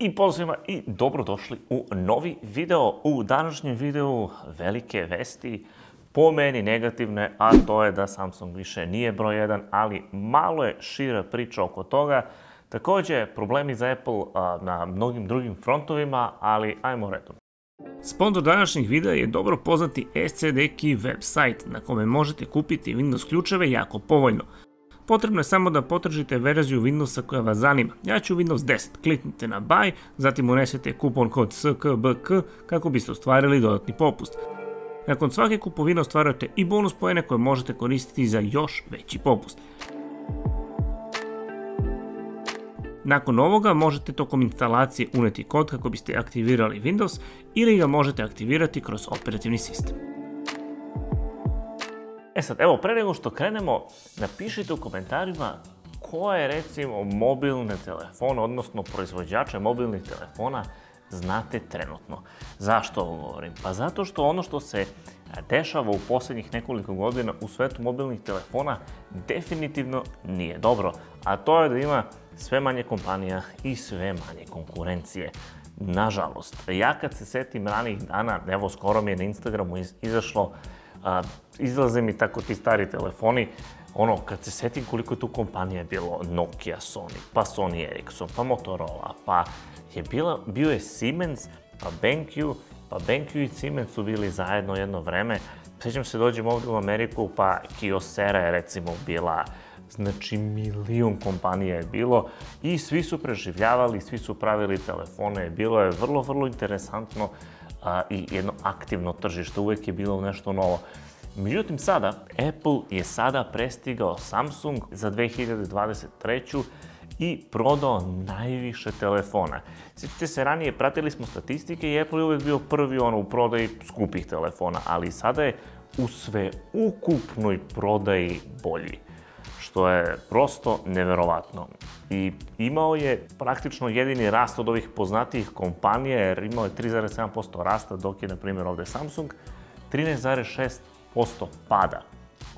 I pozivima i dobrodošli u novi video. U današnjem videu velike vesti, po meni negativne, a to je da Samsung više nije broj 1, ali malo je šira priča oko toga. Takođe, problemi za Apple na mnogim drugim frontovima, ali ajmo redom. Sponsor današnjih videa je dobro poznati SCD Key website na kome možete kupiti Windows ključeve jako povoljno. Potrebno je samo da potržite verziju Windowsa koja vas zanima. Ja ću Windows 10, kliknite na Buy, zatim unesete kupon kod SKBK kako biste ostvarili dodatni popust. Nakon svake kupovine ostvarujete i bonus poene koje možete koristiti za još veći popust. Nakon ovoga možete tokom instalacije uneti kod kako biste aktivirali Windows ili ga možete aktivirati kroz operativni sistem. E sad, evo, pre nego što krenemo, napišite u komentarima koje, recimo, mobilne telefone, odnosno proizvođače mobilnih telefona znate trenutno. Zašto ovo govorim? Pa zato što ono što se dešava u poslednjih nekoliko godina u svetu mobilnih telefona definitivno nije dobro. A to je da ima sve manje kompanija i sve manje konkurencije. Nažalost, ja kad se setim ranih dana, evo skoro mi je na Instagramu izašlo izlaze mi tako ti stari telefoni, ono, kad se setim koliko je tu kompanija bilo, Nokia, Sony, pa Sony Ericsson, pa Motorola, pa je bila, bio je Siemens, pa BenQ, pa BenQ i Siemens su bili zajedno jedno vreme. Sećam se, dođem ovde u Ameriku, pa Kyocera je recimo bila, znači milion kompanija je bilo i svi su preživljavali, svi su pravili telefone, bilo je vrlo, vrlo interesantno a, i jedno aktivno tržište, uvek je bilo nešto novo. Međutim, sada, Apple je sada prestigao Samsung za 2023 i prodao najviše telefona. Sjećate se, ranije pratili smo statistike i Apple je uvek bio prvi u prodaji skupih telefona, ali sada je u sve ukupnoj prodaji bolji što je prosto neverovatno. I imao je praktično jedini rast od ovih poznatijih kompanija, jer imao je 3,7% rasta, dok je, na primjer, ovde Samsung 13,6% pada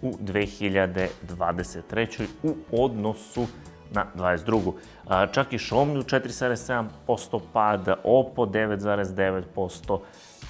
u 2023. u odnosu na 22. Čak i Xiaomi u 4,7% pada, Oppo 9,9%,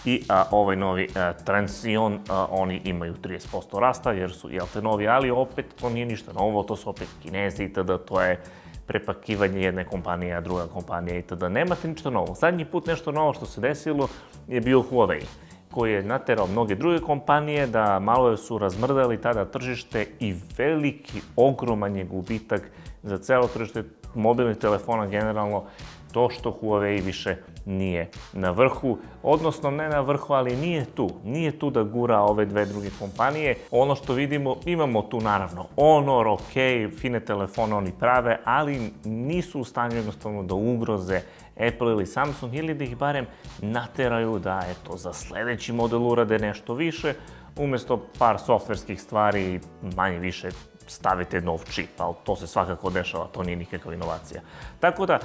i a, ovaj novi a, Transion, a, oni imaju 30% rasta jer su, jel te, novi, ali opet to nije ništa novo, to su opet kinezi itd., to je prepakivanje jedne kompanije, a druga kompanija itd. Nemate ništa novo. Zadnji put nešto novo što se desilo je bio Huawei koji je naterao mnoge druge kompanije da malo su razmrdali tada tržište i veliki, ogroman je gubitak za celo tržište mobilnih telefona generalno to što Huawei više nije na vrhu, odnosno ne na vrhu, ali nije tu. Nije tu da gura ove dve druge kompanije. Ono što vidimo, imamo tu naravno Honor, ok, fine telefone oni prave, ali nisu u stanju jednostavno da ugroze Apple ili Samsung ili da ih barem nateraju da eto, za sledeći model urade nešto više, umesto par softverskih stvari manje više stavite nov čip, ali to se svakako dešava, to nije nikakva inovacija. Tako da,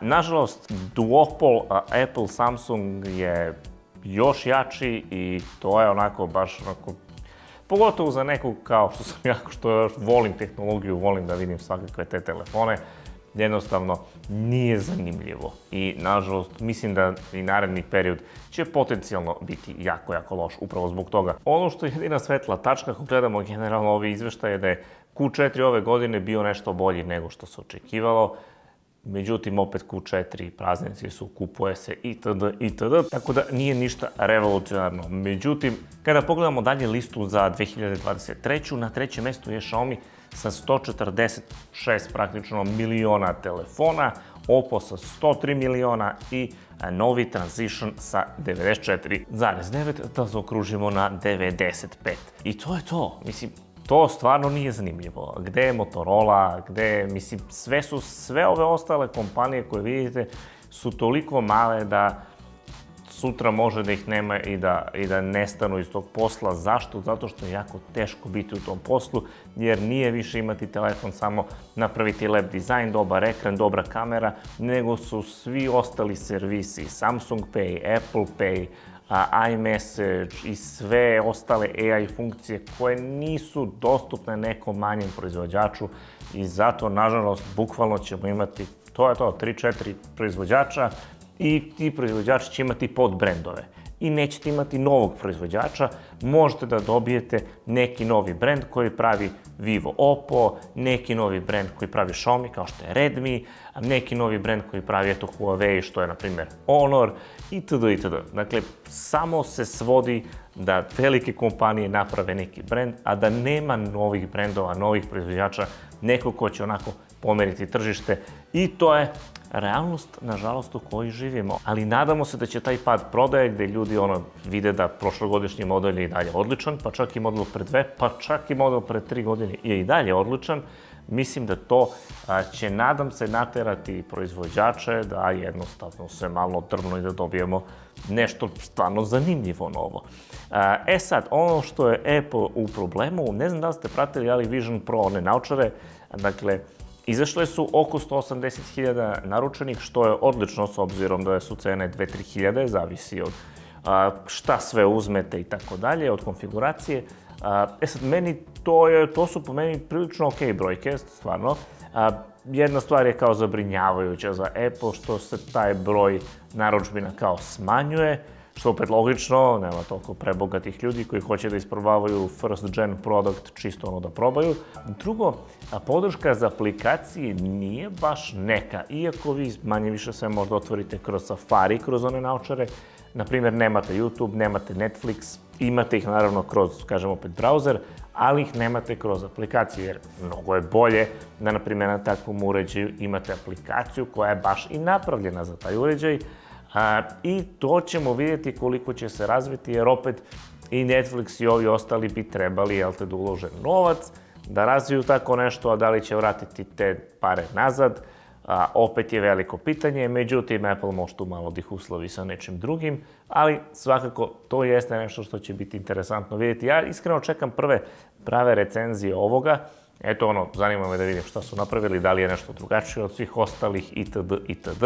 nažalost, duopol a, Apple Samsung je još jači i to je onako baš onako pogotovo za nekog kao što sam ja, što volim tehnologiju, volim da vidim svakakve te telefone, jednostavno nije zanimljivo. I, nažalost, mislim da i naredni period će potencijalno biti jako, jako loš upravo zbog toga. Ono što je jedina svetla tačka, ako gledamo generalno ove izveštaje, da je Q4 ove godine bio nešto bolji nego što se očekivalo. Međutim, opet Q4 praznici su, kupuje se itd. itd. Tako da nije ništa revolucionarno. Međutim, kada pogledamo dalje listu za 2023. na trećem mestu je Xiaomi sa 146 praktično miliona telefona, Oppo sa 103 miliona i novi Transition sa 94,9, da zaokružimo na 95. I to je to. Mislim, to stvarno nije zanimljivo. Gde je Motorola, gde, mislim, sve su, sve ove ostale kompanije koje vidite su toliko male da sutra može da ih nema i da, i da nestanu iz tog posla. Zašto? Zato što je jako teško biti u tom poslu, jer nije više imati telefon samo napraviti lep dizajn, dobar ekran, dobra kamera, nego su svi ostali servisi, Samsung Pay, Apple Pay, iMessage i sve ostale AI funkcije koje nisu dostupne nekom manjem proizvođaču i zato, nažalost, bukvalno ćemo imati To je to, 3-4 proizvođača i ti proizvođači će imati podbrendove i nećete imati novog proizvođača, možete da dobijete neki novi brend koji pravi Vivo Oppo, neki novi brend koji pravi Xiaomi kao što je Redmi, neki novi brend koji pravi eto Huawei što je na primjer Honor itd. itd. Dakle, samo se svodi da velike kompanije naprave neki brend, a da nema novih brendova, novih proizvođača, neko ko će onako pomeriti tržište i to je realnost, nažalost, u kojoj živimo. Ali nadamo se da će taj pad prodaje, gde ljudi ono, vide da prošlogodišnji model je i dalje odličan, pa čak i model pre dve, pa čak i model pre tri godine je i dalje odličan, mislim da to će, nadam se, naterati proizvođače da jednostavno se malo trvno i da dobijemo nešto stvarno zanimljivo novo. E sad, ono što je Apple u problemu, ne znam da li ste pratili, ali Vision Pro, one naučare, dakle, Izašle su oko 180.000 naručenih, što je odlično s obzirom da su cene 2-3 hiljade, zavisi od šta sve uzmete i tako dalje, od konfiguracije. E sad, meni to, je, to su po meni prilično ok brojke, stvarno. A, jedna stvar je kao zabrinjavajuća za Apple, što se taj broj naručbina kao smanjuje, što opet logično, nema toliko prebogatih ljudi koji hoće da isprobavaju first gen product čisto ono da probaju. Drugo, podrška za aplikacije nije baš neka, iako vi manje više sve možda otvorite kroz Safari, kroz one naučare, na primjer nemate YouTube, nemate Netflix, imate ih naravno kroz, kažem opet, browser, ali ih nemate kroz aplikacije, jer mnogo je bolje da, na primjer, na takvom uređaju imate aplikaciju koja je baš i napravljena za taj uređaj, I to ćemo vidjeti koliko će se razviti, jer opet i Netflix i ovi ostali bi trebali, jel te, da ulože novac, da razviju tako nešto, a da li će vratiti te pare nazad, a, opet je veliko pitanje, međutim Apple može tu malo da ih uslovi sa nečim drugim, ali svakako to jeste nešto što će biti interesantno vidjeti. Ja iskreno čekam prve prave recenzije ovoga, Eto ono, zanima me da vidim šta su napravili, da li je nešto drugačije od svih ostalih itd. itd.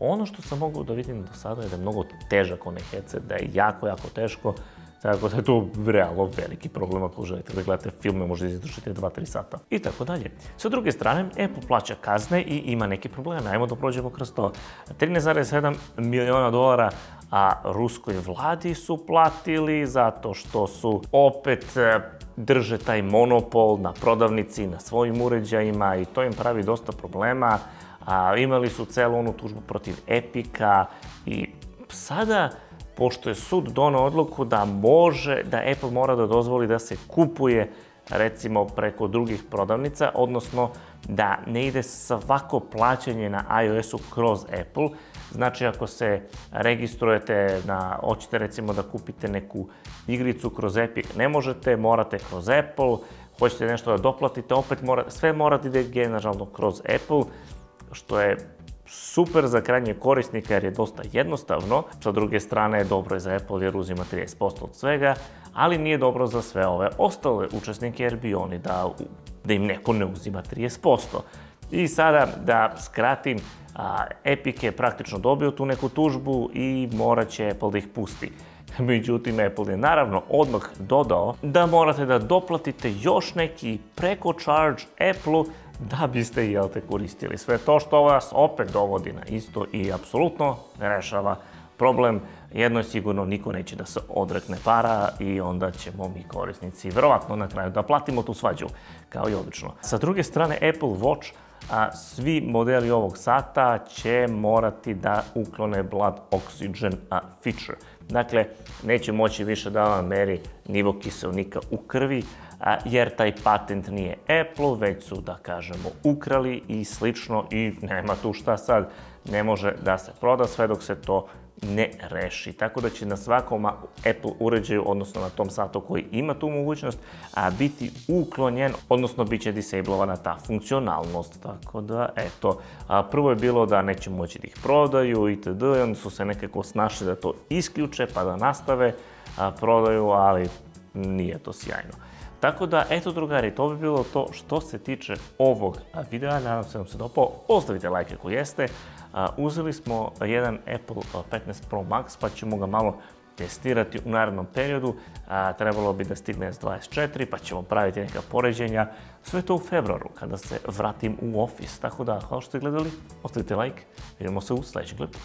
Ono što sam mogao da vidim do sada je da je mnogo težak onaj headset, da je jako, jako teško. Tako da je to realno veliki problem ako želite da gledate filme, možda izdržite 2-3 sata i tako dalje. Sa druge strane, Apple plaća kazne i ima neke probleme. Ajmo da prođemo kroz to. 13,7 miliona dolara a ruskoj vladi su platili zato što su opet e, drže taj monopol na prodavnici, na svojim uređajima i to im pravi dosta problema. A, imali su celu onu tužbu protiv Epika i sada pošto je sud donao odluku da može, da Apple mora da dozvoli da se kupuje recimo preko drugih prodavnica, odnosno da ne ide svako plaćanje na iOS-u kroz Apple. Znači, ako se registrujete na, hoćete recimo da kupite neku igricu kroz Epic, ne možete, morate kroz Apple, hoćete nešto da doplatite, opet mora, sve mora da ide generalno kroz Apple, što je super za krajnje korisnika jer je dosta jednostavno. Sa druge strane je dobro za Apple jer uzima 30% od svega, ali nije dobro za sve ove ostale učesnike jer bi oni da, da im neko ne uzima 30%. I sada da skratim, Epic je praktično dobio tu neku tužbu i morat će Apple da ih pusti. Međutim, Apple je naravno odmah dodao da morate da doplatite još neki preko charge Apple-u da biste, jel te, koristili sve to što vas opet dovodi na isto i apsolutno ne rešava problem. Jedno je sigurno, niko neće da se odrekne para i onda ćemo mi korisnici verovatno na kraju da platimo tu svađu, kao i obično. Sa druge strane, Apple Watch a svi modeli ovog sata će morati da uklone blood oxygen feature. Dakle, neće moći više da vam meri nivo kiselnika u krvi, jer taj patent nije Apple, već su, da kažemo, ukrali i slično i nema tu šta sad, ne može da se proda sve dok se to ne reši. Tako da će na svakom Apple uređaju, odnosno na tom satu koji ima tu mogućnost, biti uklonjen, odnosno bit će disablovana ta funkcionalnost. Tako da, eto, a, prvo je bilo da neće moći da ih prodaju itd. Onda su se nekako snašli da to isključe pa da nastave prodaju, ali nije to sjajno. Tako da, eto drugari, to bi bilo to što se tiče ovog videa. Nadam se da vam se dopao. Ostavite like ako jeste. Uzeli smo jedan Apple 15 Pro Max, pa ćemo ga malo testirati u narednom periodu. trebalo bi da stigne S24 pa ćemo praviti neka poređenja. Sve to u februaru kada se vratim u ofis. Tako da, hvala što ste gledali, ostavite like, vidimo se u sljedećem klipu.